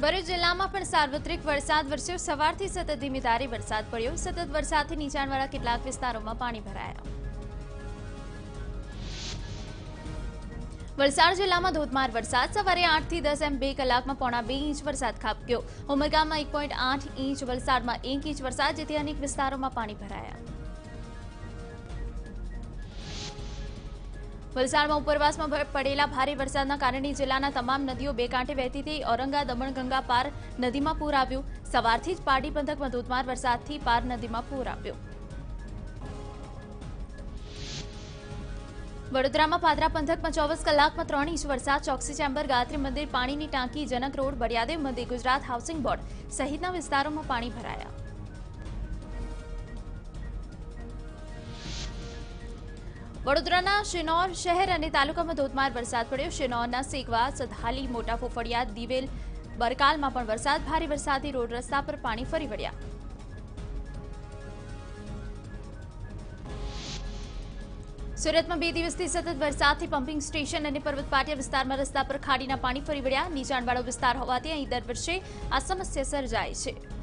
ભરૂચ જિલ્લામાં પણ સાર્વત્રિક વરસાદ વરસ્યો. સવારથી સતત ધીમી ધારે વરસાદ પડ્યો. સતત વરસાદથી નીચાણવાળા કેટલાક વિસ્તારોમાં પાણી ભરાયા. વલસાડ જિલ્લામાં ધોધમાર વરસાદ. સવારે આઠથી દસ એમ બે કલાકમાં પોણા બે ઇંચ વરસાદ ખાબક્યો. ઉમરગામમાં એક પોઈન્ટ આઠ ઇંચ વલસાડમાં એક ઇંચ વરસાદ, જેથી અનેક વિસ્તારોમાં પાણી ભરાયા. વલસાડમાં ઉપરવાસમાં પડેલા ભારે વરસાદના કારણે જિલ્લાના તમામ નદીઓ બે કાંઠે વહેતી થઈ ઔરંગા દમણગંગા પાર નદીમાં પૂર આવ્યું. સવારથી જ પારડી પંથકમાં ધોધમાર વરસાદથી પાર નદીમાં પૂર આવ્યું. વડોદરામાં પાદરા પંથકમાં ચોવીસ કલાકમાં ત્રણ ઇંચ વરસાદ, ચોકસી ચેમ્બર, ગાયત્રી મંદિર, પાણીની ટાંકી, જનક રોડ, બળિયાદેવ મંદિર, ગુજરાત હાઉસિંગ બોર્ડ સહિતના વિસ્તારોમાં પાણી ભરાયા. વડોદરાના શિનોર શહેર અને તાલુકામાં ધોધમાર વરસાદ પડ્યો. શિનોરના સેગવા, સધાલી, મોટા ફોફડિયા, દિવેલ બરકાલમાં પણ વરસાદ. ભારે વરસાદથી રોડ રસ્તા પર પાણી ફરી વળ્યા. સુરતમાં બે દિવસથી સતત વરસાદથી પમ્પિંગ સ્ટેશન અને પર્વત પાટિયા વિસ્તારમાં રસ્તા પર ખાડીના પાણી ફરી વળ્યા. નીચાણવાળો વિસ્તાર હોવાથી અહીં દર વર્ષે આ સમસ્યા સર્જાય છે.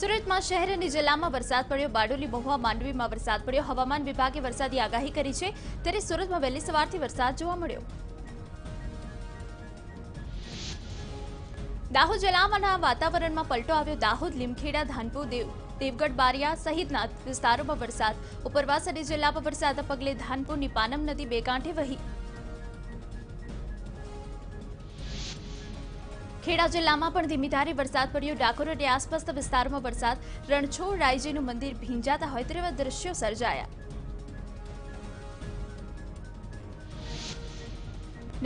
સુરતમાં શહેર અને જિલ્લામાં વરસાદ પડ્યો. બારડોલી, મહુવા, માંડવીમાં વરસાદ પડ્યો. હવામાન વિભાગે વરસાદી આગાહી કરી છે. ત્યારે સુરતમાં વહેલી સવારથી વરસાદ જોવા મળ્યો. દાહોદ જિલ્લામાંના વાતાવરણમાં પલટો આવ્યો. દાહોદ, લીમખેડા, ધાનપુર, દેવ, દેવગઢ, બારિયા સહિતના વિસ્તારોમાં વરસાદ. ઉપરવાસ અને જિલ્લામાં વરસાદના પગલે ધાનપુરની પાનમ નદી બે કાંઠે વહી. ખેડા જિલ્લામાં પણ ધીમી ધારે વરસાદ પડ્યો. ડાકોર અને આસપાસના વિસ્તારોમાં વરસાદ. રણછોડ, રાયજીનું મંદિર ભીંજાતા હોય તેવા દ્રશ્યો સર્જાયા.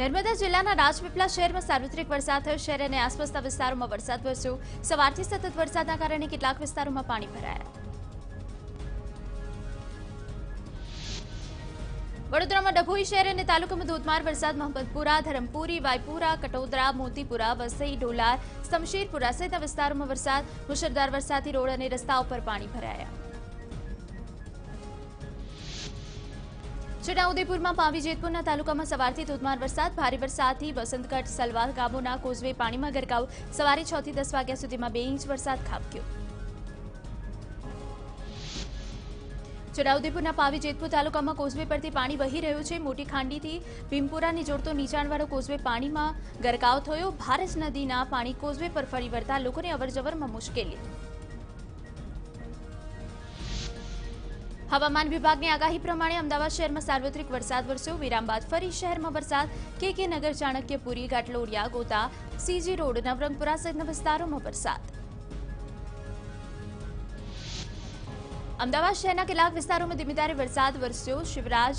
નર્મદા જિલ્લાના રાજપીપળા શહેરમાં સાર્વત્રિક વરસાદ થયો. શહેર અને આસપાસના વિસ્તારોમાં વરસાદ વરસ્યો. સવારથી સતત વરસાદના કારણે કેટલાક વિસ્તારોમાં પાણી ભરાયા. વડોદરામાં ડભોઈ શહેર અને તાલુકામાં ધોધમાર વરસાદ. મહમ્મદપુરા ધરમપુરી, વાયપુરા, કટોદરા, મોતીપુરા, વસઈ, ડોલાર, શમશેરપુરા સહિતના વિસ્તારોમાં વરસાદ. મુશળધાર વરસાદથી રોડ અને રસ્તાઓ પર પાણી ભરાયા. છોટાઉદેપુરમાં પાવી જેતપુરના તાલુકામાં સવારથી ધોધમાર વરસાદ. ભારે વરસાદથી વસંતગઢ, સલવાલ ગામોના કોઝવે પાણીમાં ગરકાવ. સવારે છ થી દસ વાગ્યા સુધીમાં બે ઇંચ વરસાદ ખાબક્યો. છોટાઉદેપુરના પાવી જેતપુર તાલુકામાં કોઝવે પરથી પાણી વહી રહ્યું છે. મોટી ખાંડીથી ભીમપુરાને જોડતો નીચાણવાળો કોઝવે પાણીમાં ગરકાવ થયો. ભારત નદીના પાણી કોઝવે પર ફરી વળતા લોકોને અવરજવરમાં મુશ્કેલી. હવામાન વિભાગની આગાહી પ્રમાણે અમદાવાદ શહેરમાં સાર્વત્રિક વરસાદ વરસ્યો. વિરામ બાદ ફરી શહેરમાં વરસાદ. K K Nagar Chanakyapuri Ghatlodia, Gota, C G road, Navrangpura સહિતના વિસ્તારોમાં વરસાદ. અમદાવાદ શહેરના કેટલાક વિસ્તારોમાં ધીમી ધારે વરસાદ વરસ્યો. શિવરાજ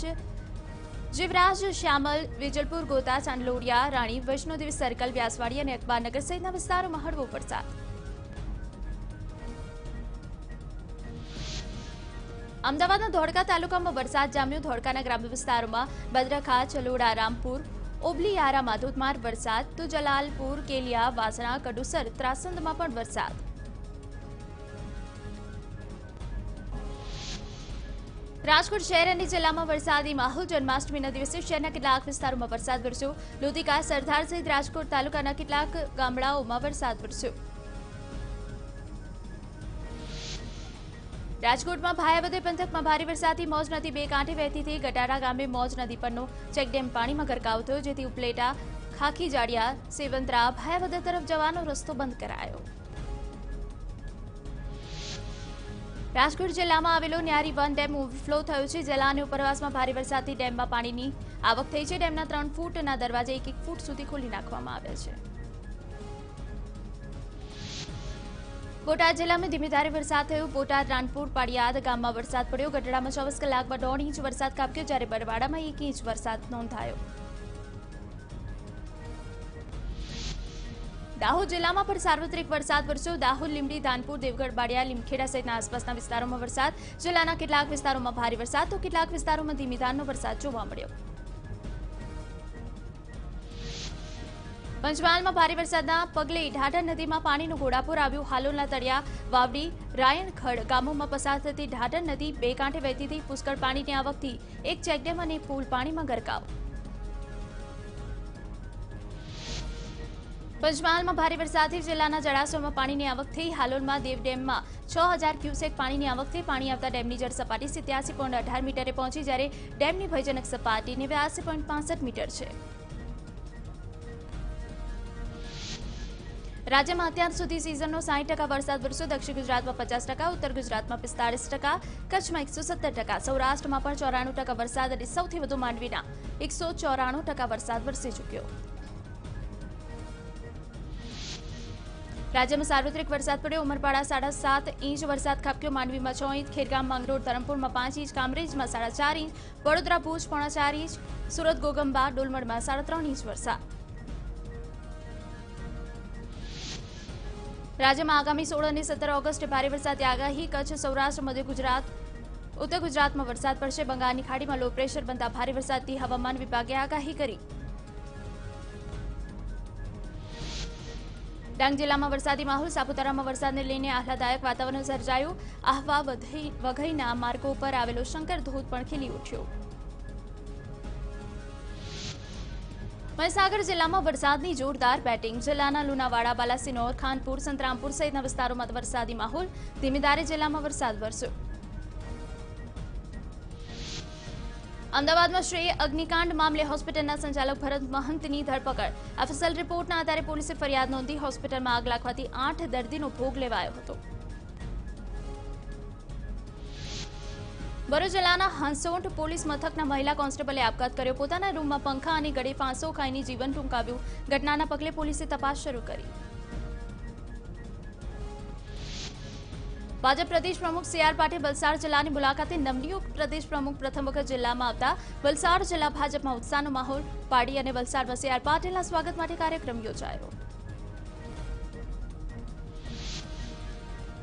જીવરાજ શ્યામલ, વિજલપુર, ગોતા, ચાંદલોડિયા, રાણી વૈષ્ણોદેવી સર્કલ, વ્યાસવાડી અને અકબારનગર સહિતના વિસ્તારોમાં હળવો વરસાદ. અમદાવાદના ધોળકા તાલુકામાં વરસાદ જામ્યો. ધોળકાના ગ્રામ્ય વિસ્તારોમાં બદ્રખા ચલોડા, રામપુર ઓબલીયારામાં ધોધમાર વરસાદ તો જલાલપુર કેલિયા, વાસણા, કડુસર, ત્રાસંદમાં પણ વરસાદ. રાજકોટ શહેર અને જિલ્લામાં વરસાદી માહોલ. જન્માષ્ટમીના દિવસે શહેરના કેટલાક વિસ્તારોમાં વરસાદ વરસ્યો. લોધિકા સરદાર સહિત રાજકોટ તાલુકાના કેટલાક ગામડાઓમાં વરસાદ વરસ્યો. રાજકોટમાં ભાયાવદર પંથકમાં ભારે વરસાદથી મોજ નદી બે કાંઠે વહેતી થઈ. ગટારા ગામે મોજ નદી પરનો ચેકડેમ પાણીમાં ગરકાવ થયો, જેથી ઉપલેટા ખાખી જાડિયા સેવંતરા ભાયાવદર તરફ જવાનો રસ્તો બંધ કરાયો. રાજકોટ જિલ્લામાં આવેલો ન્યારી વન ડેમ ઓવરફ્લો થયો છે. જિલ્લા અને ઉપરવાસમાં ભારે વરસાદથી ડેમમાં પાણીની આવક થઈ છે. ડેમના ત્રણ ફૂટના દરવાજા એક એક ફૂટ સુધી ખોલી નાખવામાં આવ્યા છે. બોટાદ જિલ્લામાં ધીમી ધારે વરસાદ થયો. બોટાદ રાણપુર પાડિયાદ ગામમાં વરસાદ પડ્યો. ગઢડામાં ચોવીસ કલાકમાં દોઢ ઇંચ વરસાદ કાપ્યો જ્યારે બરવાડામાં એક ઇંચ વરસાદ નોંધાયો. દાહોદ જિલ્લામાં પણ સાર્વત્રિક વરસાદ વરસ્યો. દાહોદ, લીંબડી, ધાનપુર, દેવગઢ, બાડિયા, લીમખેડા સહિતના આસપાસના વિસ્તારોમાં વરસાદ. જિલ્લાના કેટલાક વિસ્તારોમાં ભારે વરસાદ તો કેટલાક વિસ્તારોમાં ધીમી વરસાદ જોવા મળ્યો. પંચમહાલમાં ભારે વરસાદના પગલે ઢાઢર નદીમાં પાણીનું ઘોડાપુર આવ્યું. હાલોલના તળિયા, વાવડી, રાયણખડ ગામોમાં પસાર થતી ઢાઢર નદી બે કાંઠે વહેતી હતી. પુષ્કળ પાણીની આવકથી એક ચેકડેમ અને પુલ પાણીમાં ગરકાવ. પંચમહાલમાં ભારે વરસાદથી જિલ્લાના જળાશયોમાં પાણીની આવક થઈ. હાલોલમાં દેવ ડેમમાં છ હજાર ક્યુસેક પાણીની આવક થઈ. પાણી આવતા ડેમની જળ સપાટી સિત્યાસી પોઈન્ટ અઢાર મીટરે પહોંચી, જ્યારે ડેમની ભયજનક સપાટી નેવ્યાસી પોઈન્ટ પાસઠ મીટર છે. રાજ્યમાં અત્યાર સુધી સિઝનનો સાઠ ટકા વરસાદ વરસ્યો. દક્ષિણ ગુજરાતમાં પચાસ ટકા, ઉત્તર ગુજરાતમાં પિસ્તાળીસ ટકા, કચ્છમાં એકસો સત્તર ટકા, સૌરાષ્ટ્રમાં પણ ચોરાણું ટકા વરસાદ અને સૌથી વધુ માંડવીના એકસો ચોરાણું ટકા વરસાદ વરસી ચૂક્યો. રાજ્યમાં સાર્વત્રિક વરસાદ પડ્યો. ઉમરપાડા સાડા સાત ઇંચ વરસાદ ખાબક્યો. માંડવીમાં છ ઇંચ, ખેરગામ, માંગરોળ, ધરમપુરમાં પાંચ ઇંચ, કામરેજમાં સાડા ચાર ઇંચ, વડોદરા, ભુજ પોણા ચાર ઇંચ, સુરત, ગોગંબા, ડોલમડમાં સાડા ત્રણ ઇંચ વરસાદ. રાજ્યમાં આગામી સોળ અને સત્તર ઓગસ્ટે ભારે વરસાદની આગાહી. કચ્છ, સૌરાષ્ટ્ર, મધ્ય ગુજરાત, ઉત્તર ગુજરાતમાં વરસાદ પડશે. બંગાળની ખાડીમાં લો પ્રેશર બનતા ભારે વરસાદથી હવામાન વિભાગે આગાહી કરી. ડાંગ જિલ્લામાં વરસાદી માહોલ, સાપુતારામાં વરસાદને લઈને આહલાદાયક વાતાવરણ સર્જાયું. આહવા વઘઈના માર્ગો ઉપર આવેલો શંકર ધોધ પણ ખીલી ઉઠ્યો. મહીસાગર જિલ્લામાં વરસાદની જોરદાર બેટિંગ. જિલ્લાના લુણાવાડા, બાલાસિનોર, ખાનપુર, સંતરામપુર સહિતના વિસ્તારોમાં વરસાદી માહોલ. ધીમીધારે જિલ્લામાં વરસાદ વરસ્યો. અમદાવાદમાં શ્રેય અગ્નિકાંડ મામલે હોસ્પિટલના સંચાલક ભરત મહંતની ધરપકડ. અફસલ રિપોર્ટના આધારે પોલીસે ફરિયાદ નોંધી હોસ્પિટલમાં આગ લાગવાથી આઠ દર્દીનો ભોગ લેવાયો હતો. ભરૂચ જિલ્લાના હંસોઠ પોલીસ મથકના મહિલા કોન્સ્ટેબલે આપઘાત કર્યો. પોતાના રૂમમાં પંખા અને ગળે ફાંસો ખાઈને જીવન ટૂંકાવ્યું. ઘટનાના પગલે પોલીસે તપાસ શરૂ કરી. ભાજપ પ્રદેશ પ્રમુખ સી આર પાટીલ વલસાડ જિલ્લાની મુલાકાતે નવનિયુક્ત પ્રદેશ પ્રમુખ પ્રથમ વખત જિલ્લામાં આવતા વલસાડ જિલ્લા ભાજપમાં ઉત્સાહનો માહોલ પાડી અને વલસાડમાં સી આર પાટીલના સ્વાગત માટે કાર્યક્રમ યોજાયો.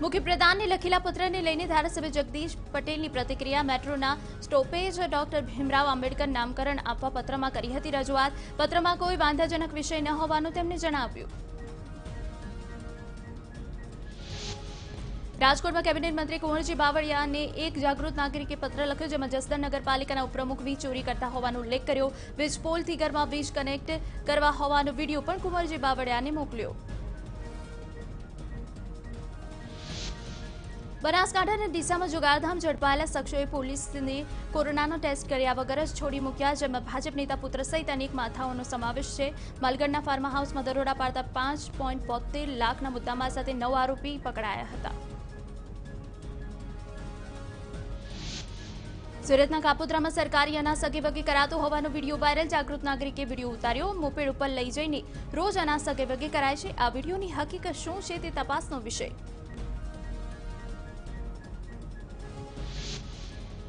મુખ્યપ્રધાનને લખેલા પત્રને લઈને ધારાસભ્ય જગદીશ પટેલની પ્રતિક્રિયા મેટ્રોના સ્ટોપેજ ડોક્ટર ભીમરાવ આંબેડકર નામકરણ આપવા પત્રમાં કરી હતી રજૂઆત. પત્રમાં કોઈ વાંધાજનક વિષય ન હોવાનું તેમણે જણાવ્યું. રાજકોટમાં કેબિનેટ મંત્રી કુંવરજી બાવળિયાને એક જાગૃત નાગરિકે પત્ર લખ્યો જેમાં જસદણ નગરપાલિકાના ઉપપ્રમુખ વીજ ચોરી કરતા હોવાનો ઉલ્લેખ કર્યો. વીજ પોલથી ઘરમાં વીજ કનેક્ટ કરવા હોવાનો વીડિયો પણ કુંવરજી બાવળિયાને મોકલ્યો. બનાસકાંઠા અને ડીસામાં જુગારધામ ઝડપાયેલા શખ્સોએ પોલીસને કોરોનાનો ટેસ્ટ કર્યા વગર જ છોડી મૂક્યા, જેમાં ભાજપ નેતા પુત્ર સહિત અનેક માથાઓનો સમાવેશ છે. માલગઢના ફાર્મ હાઉસમાં દરોડા પાડતા પાંચ પોઈન્ટ બોતેર લાખના મુદ્દામાં સાથે નવ આરોપી પકડાયા હતા. સુરતના કાપોદ્રામાં સરકારી અનાજ સગેવગી કરાતો હોવાનો વીડિયો વાયરલ. જાગૃત નાગરિકે વીડિયો ઉતાર્યો. મોપેડ ઉપર લઈ જઈને રોજ અનાજ સગેવગી કરાય છે. આ વિડીયોની હકીકત શું છે તે તપાસનો વિષય.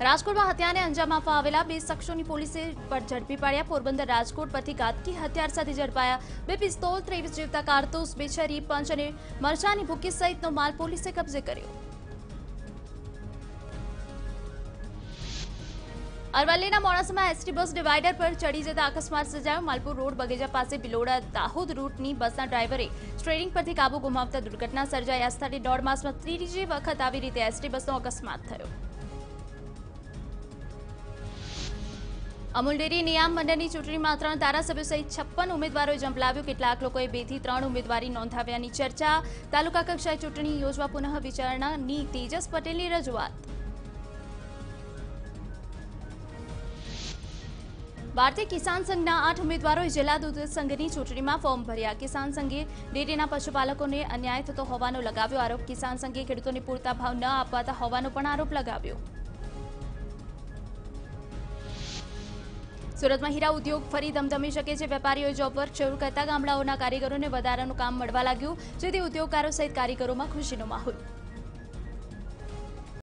રાજકોટમાં હત્યાને અંજામ આપવા આવેલા બે શખ્સોની પોલીસે ઝડપી પાડ્યા. પોરબંદર રાજકોટ પરથી ઘાતકી હથિયાર સાથે ઝડપાયા. બે પિસ્તોલ, ત્રેવીસ જીવતા કારતૂસ બે છરી પંચ અને મરચાની ભૂકી સહિતનો માલ પોલીસે કબજે કર્યો. અરવલ્લીના મોડાસામાં એસટી બસ ડિવાઈડર પર ચડી જતા અકસ્માત સર્જાયો. માલપુર રોડ બગેજા પાસે બિલોડા દાહોદ રૂટની બસના ડ્રાઈવરે સ્ટ્રેરિંગ પરથી કાબુ ગુમાવતા દુર્ઘટના સર્જાઈ. આ સ્થળે દોઢ માસમાં ત્રીજી વખત આવી રીતે એસટી બસનો અકસ્માત થયો. અમૂલ ડેરી નિયામ મંડળની ચૂંટણીમાં ત્રણ ધારાસભ્યો સહિત છપ્પન ઉમેદવારોએ ઝંપલાવ્યું કેટલાક લોકોએ બેથી ત્રણ ઉમેદવારી નોંધાવ્યાની ચર્ચા. તાલુકા કક્ષાએ ચૂંટણી યોજવા પુનઃ વિચારણાની તેજસ પટેલની રજૂઆત. ભારતીય કિસાન સંઘના આઠ ઉમેદવારોએ જિલ્લા દૂધ સંઘની ચૂંટણીમાં ફોર્મ ભર્યા. કિસાન સંઘે ડેરીના પશુપાલકોને અન્યાય થતો હોવાનો લગાવ્યો આરોપ. કિસાન સંઘે ખેડૂતોને પૂરતા ભાવ ન અપાતા હોવાનો પણ આરોપ લગાવ્યો. સુરતમાં હીરા ઉદ્યોગ ફરી ધમધમી શકે છે. વેપારીઓએ જોબ વર્ક શરૂ કરતા ગામડાઓના કારીગરોને વધારાનું કામ મળવા લાગ્યું, જેથી ઉદ્યોગકારો સહિત કારીગરોમાં ખુશીનો માહોલ.